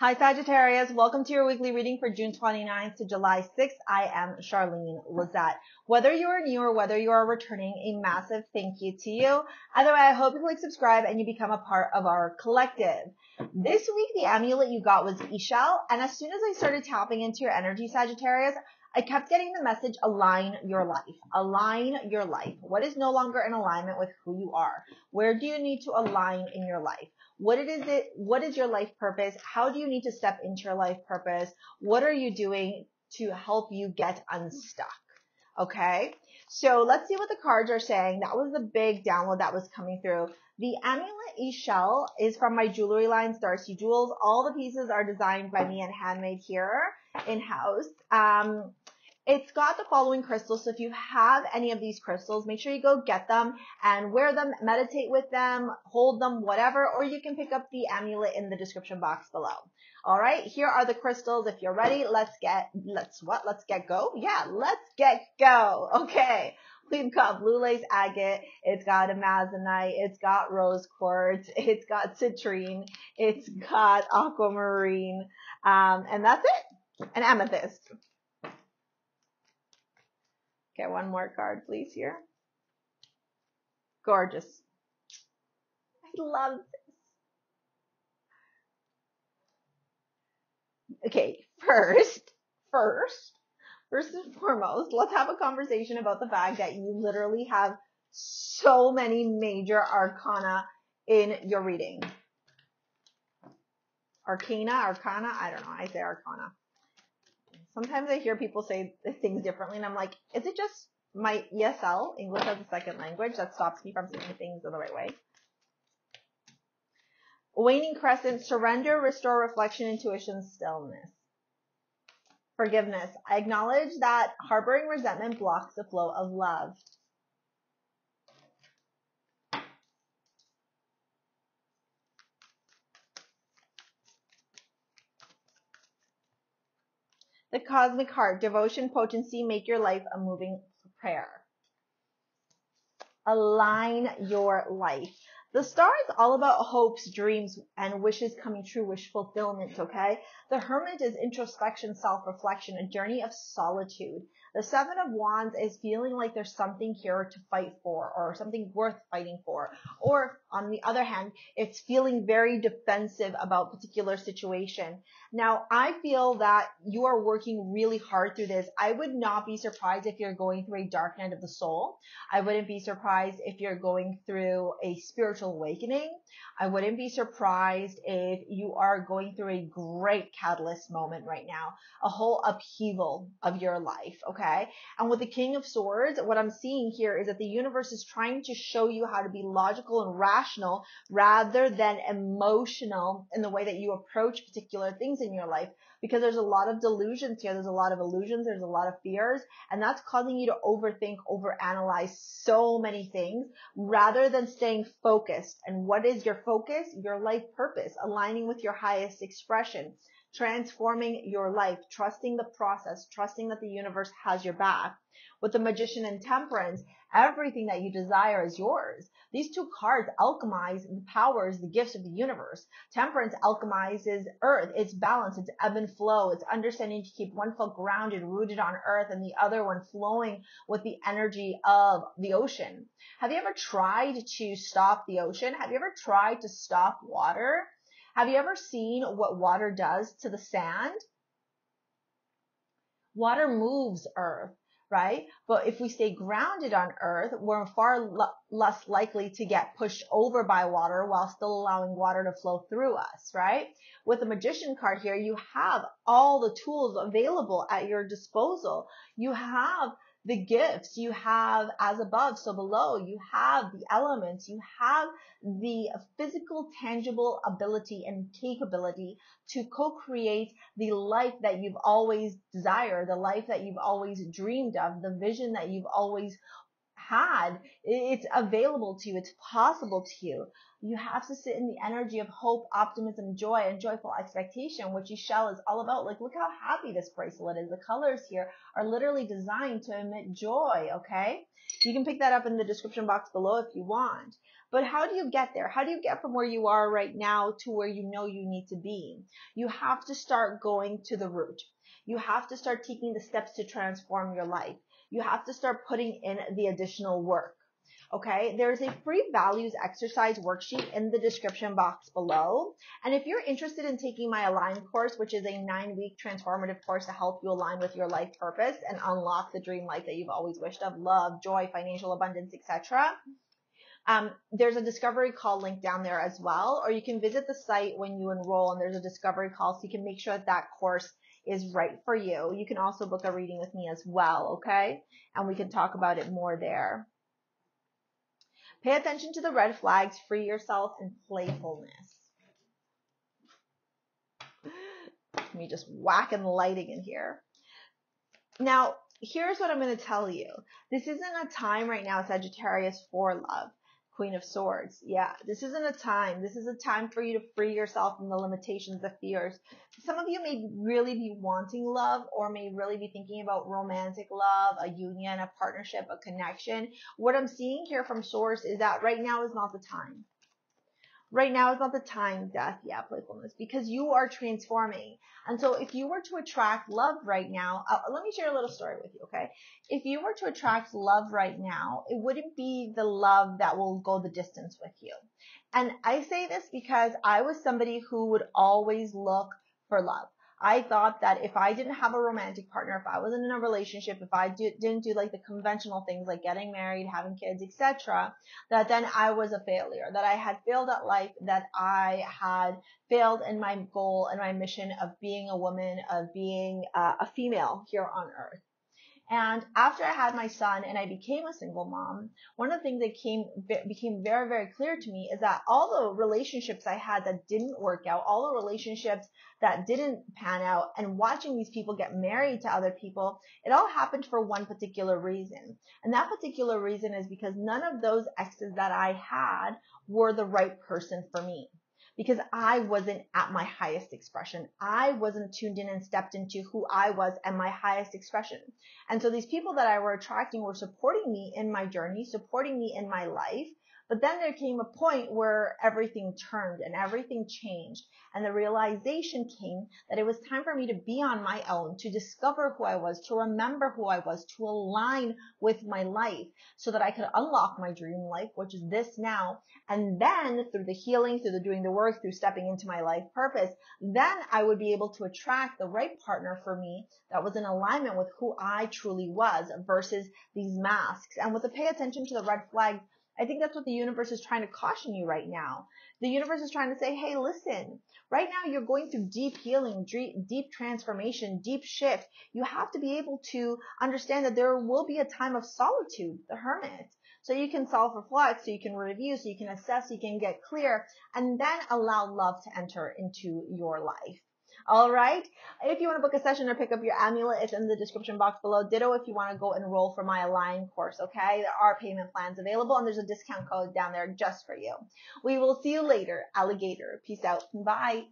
Hi Sagittarius, welcome to your weekly reading for June 29th to July 6th. I am Charlene Lizette. Whether you are new or whether you are returning, a massive thank you to you. Either way, I hope you like subscribe and you become a part of our collective. This week, the amulet you got was Ixchel, and as soon as I started tapping into your energy, Sagittarius, I kept getting the message align your life. Align your life. What is no longer in alignment with who you are? Where do you need to align in your life? What it is it, what is your life purpose? How do you need to step into your life purpose? What are you doing to help you get unstuck? Okay. So let's see what the cards are saying. That was the big download that was coming through. The amulet Ixchel is from my jewelry line, Starsea Jewels. All the pieces are designed by me and handmade here in house. Um, it's got the following crystals. So if you have any of these crystals, make sure you go get them and wear them, meditate with them, hold them, whatever, or you can pick up the amulet in the description box below. All right. Here are the crystals. If you're ready, let's get, let's what? Let's get go. Yeah. Let's get go. Okay. We've got blue lace agate. It's got amazonite. It's got rose quartz. It's got citrine. It's got aquamarine. Um, and that's it. An amethyst. Okay, one more card, please, here. Gorgeous. I love this. Okay, first, first, first and foremost, let's have a conversation about the fact that you literally have so many major arcana in your reading. Arcana, arcana, I don't know. I say arcana sometimes I hear people say things differently and I'm like, is it just my ESL, English as a second language, that stops me from saying things in the right way? Waning crescent, surrender, restore reflection, intuition, stillness. Forgiveness. I acknowledge that harboring resentment blocks the flow of love. The Cosmic Heart, devotion, potency, make your life a moving prayer. Align your life. The star is all about hopes, dreams, and wishes coming true, wish fulfillment, okay? The hermit is introspection, self-reflection, a journey of solitude. The seven of wands is feeling like there's something here to fight for or something worth fighting for. Or on the other hand, it's feeling very defensive about particular situation. Now, I feel that you are working really hard through this. I would not be surprised if you're going through a dark night of the soul. I wouldn't be surprised if you're going through a spiritual awakening. I wouldn't be surprised if you are going through a great catalyst moment right now, a whole upheaval of your life. Okay okay? And with the King of Swords, what I'm seeing here is that the universe is trying to show you how to be logical and rational rather than emotional in the way that you approach particular things in your life because there's a lot of delusions here. There's a lot of illusions. There's a lot of fears and that's causing you to overthink, overanalyze so many things rather than staying focused. And what is your focus? Your life purpose, aligning with your highest expression transforming your life, trusting the process, trusting that the universe has your back. With the magician and temperance, everything that you desire is yours. These two cards alchemize the powers, the gifts of the universe. Temperance alchemizes earth, its balance, its ebb and flow, its understanding to keep one foot grounded, rooted on earth, and the other one flowing with the energy of the ocean. Have you ever tried to stop the ocean? Have you ever tried to stop water? Have you ever seen what water does to the sand? Water moves earth, right? But if we stay grounded on earth, we're far less likely to get pushed over by water while still allowing water to flow through us, right? With the magician card here, you have all the tools available at your disposal. You have the gifts you have as above, so below. You have the elements. You have the physical, tangible ability and capability to co-create the life that you've always desired, the life that you've always dreamed of, the vision that you've always had. It's available to you. It's possible to you. You have to sit in the energy of hope, optimism, joy, and joyful expectation, which Ixchel is all about. Like, look how happy this bracelet is. The colors here are literally designed to emit joy, okay? You can pick that up in the description box below if you want. But how do you get there? How do you get from where you are right now to where you know you need to be? You have to start going to the root. You have to start taking the steps to transform your life. You have to start putting in the additional work. Okay, there's a free values exercise worksheet in the description box below. And if you're interested in taking my Align course, which is a nine week transformative course to help you align with your life purpose and unlock the dream life that you've always wished of, love, joy, financial abundance, etc. Um, there's a discovery call link down there as well, or you can visit the site when you enroll and there's a discovery call so you can make sure that that course is right for you. You can also book a reading with me as well, okay? And we can talk about it more there. Pay attention to the red flags, free yourself, and playfulness. Let Me just whacking lighting in here. Now, here's what I'm going to tell you. This isn't a time right now, Sagittarius, for love. Queen of Swords. Yeah, this isn't a time. This is a time for you to free yourself from the limitations of fears. Some of you may really be wanting love or may really be thinking about romantic love, a union, a partnership, a connection. What I'm seeing here from Source is that right now is not the time. Right now is not the time, death, yeah, playfulness, because you are transforming. And so if you were to attract love right now, uh, let me share a little story with you, okay? If you were to attract love right now, it wouldn't be the love that will go the distance with you. And I say this because I was somebody who would always look for love. I thought that if I didn't have a romantic partner, if I wasn't in a relationship, if I do, didn't do like the conventional things like getting married, having kids, etc., that then I was a failure, that I had failed at life, that I had failed in my goal and my mission of being a woman, of being uh, a female here on earth. And after I had my son and I became a single mom, one of the things that came became very very clear to me is that all the relationships I had that didn't work out, all the relationships that didn't pan out and watching these people get married to other people, it all happened for one particular reason. And that particular reason is because none of those exes that I had were the right person for me because I wasn't at my highest expression. I wasn't tuned in and stepped into who I was and my highest expression. And so these people that I were attracting were supporting me in my journey, supporting me in my life, but then there came a point where everything turned and everything changed. And the realization came that it was time for me to be on my own, to discover who I was, to remember who I was, to align with my life so that I could unlock my dream life, which is this now. And then through the healing, through the doing the work, through stepping into my life purpose, then I would be able to attract the right partner for me that was in alignment with who I truly was versus these masks. And with the pay attention to the red flags, I think that's what the universe is trying to caution you right now. The universe is trying to say, hey, listen, right now you're going through deep healing, deep transformation, deep shift. You have to be able to understand that there will be a time of solitude, the hermit. So you can self-reflect, so you can review, so you can assess, so you can get clear, and then allow love to enter into your life. All right. If you want to book a session or pick up your amulet, it's in the description box below. Ditto if you want to go enroll for my Align course. Okay. There are payment plans available and there's a discount code down there just for you. We will see you later. Alligator. Peace out. Bye.